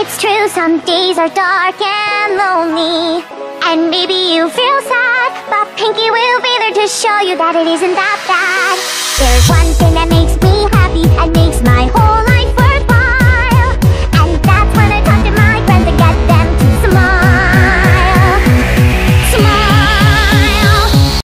it's true, some days are dark and lonely. And maybe you feel sad, but Pinkie will be there to show you that it isn't that bad.